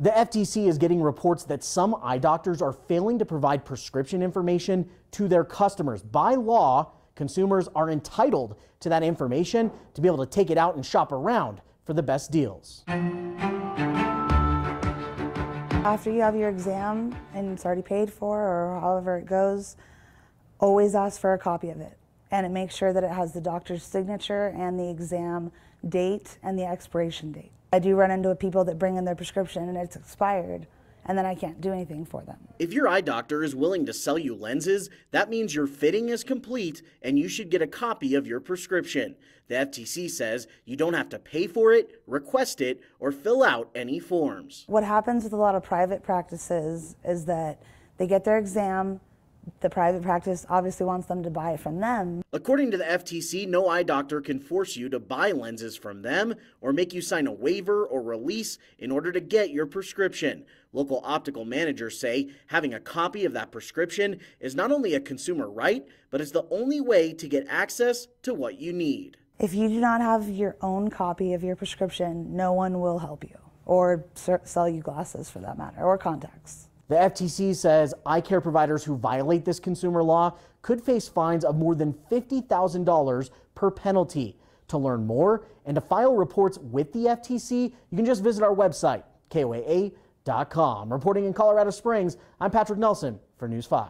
The FTC is getting reports that some eye doctors are failing to provide prescription information to their customers. By law, consumers are entitled to that information to be able to take it out and shop around for the best deals. After you have your exam and it's already paid for or however it goes, always ask for a copy of it. And it makes sure that it has the doctor's signature and the exam date and the expiration date. I do run into people that bring in their prescription and it's expired and then I can't do anything for them. If your eye doctor is willing to sell you lenses, that means your fitting is complete and you should get a copy of your prescription. The FTC says you don't have to pay for it, request it, or fill out any forms. What happens with a lot of private practices is that they get their exam, the private practice obviously wants them to buy it from them. According to the FTC, no eye doctor can force you to buy lenses from them or make you sign a waiver or release in order to get your prescription. Local optical managers say having a copy of that prescription is not only a consumer right, but is the only way to get access to what you need. If you do not have your own copy of your prescription, no one will help you or sell you glasses for that matter or contacts. The FTC says eye care providers who violate this consumer law could face fines of more than $50,000 per penalty. To learn more and to file reports with the FTC, you can just visit our website, koaa.com. Reporting in Colorado Springs, I'm Patrick Nelson for News 5.